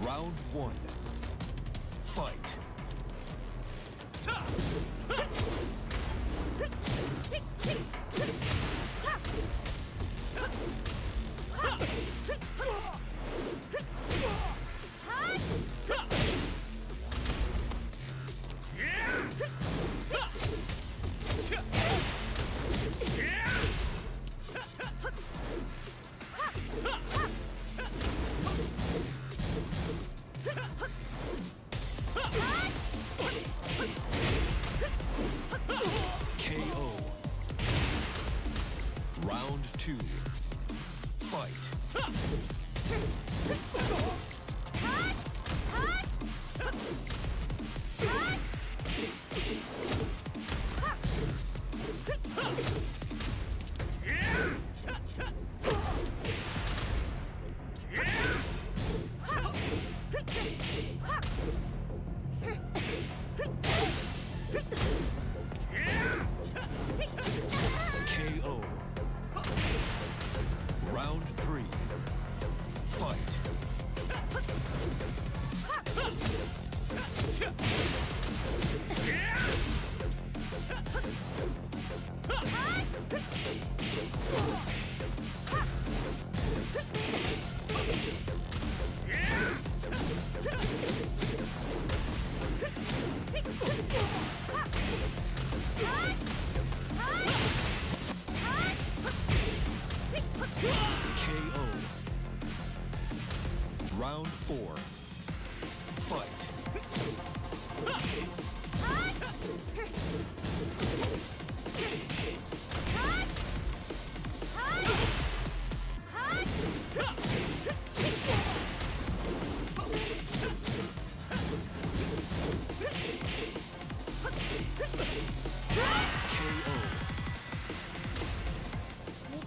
Round one. Fight. Round two. Fight. KO.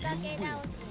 Ooh.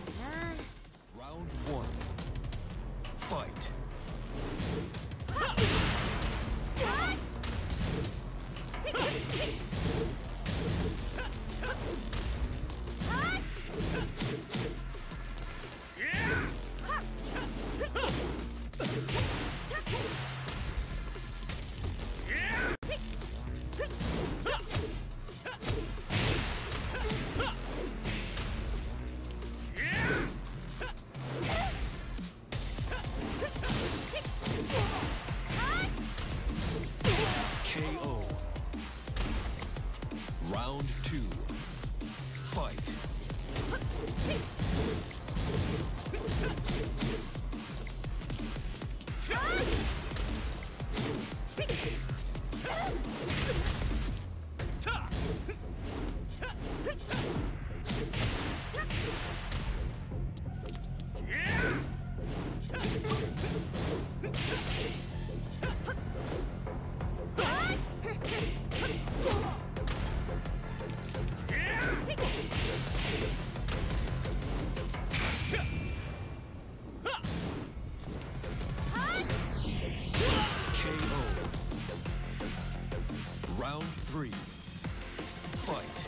Round three. Fight.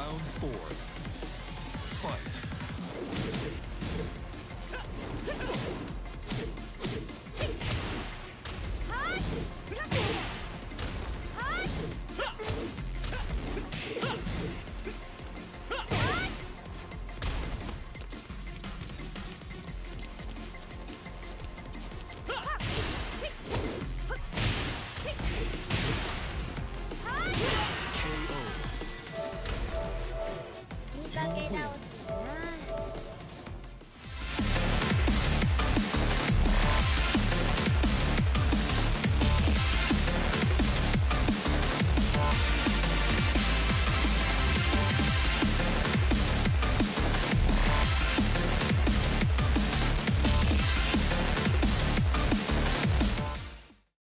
Round four. Fight.